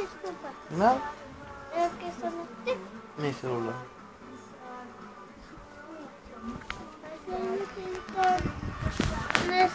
disculpa. Nada, que solo te mi celular. No es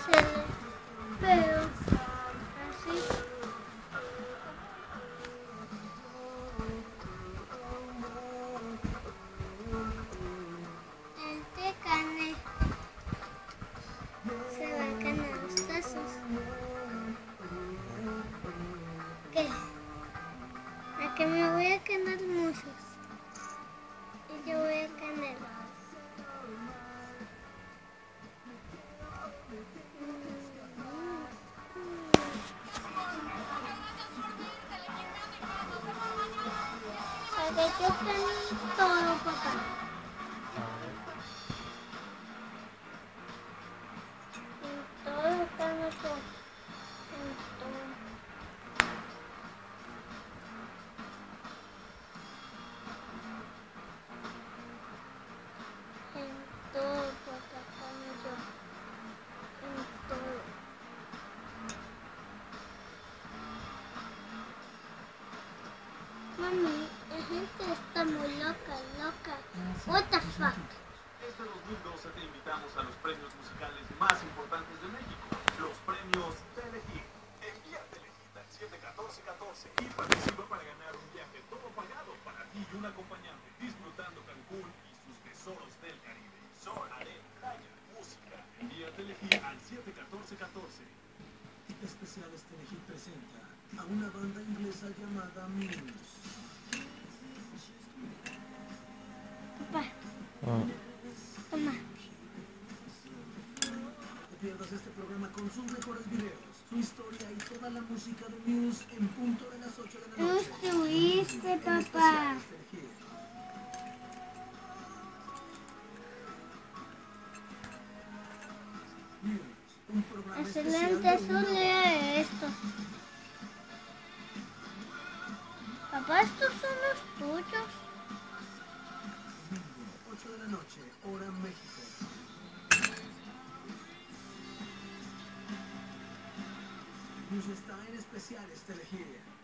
A ver, yo gano todo, papá. En todo gano todo. En todo. En todo, papá, gano yo. En todo. Mami, la gente está muy loca, loca. What the fuck? Este 2012 te invitamos a los premios musicales más importantes de México, los premios Telehit. Envía Telehit al 71414 y participa para ganar un viaje todo pagado para ti y un acompañante, disfrutando Cancún y sus tesoros del Caribe. Sol, arena, playa, música. Envía Telehit al 71414. Especiales Telehit presenta a una banda inglesa llamada Muse. Papá, Mm. toma. No te pierdas este programa con sus mejores videos, su historia y toda la música de Muse en punto de las 8 de la Tú noche. estuviste, En papá. Excelente, una lea esto. Papá, estos son los tuyos. 8 de la noche, hora México. Muse está en especiales Telehit.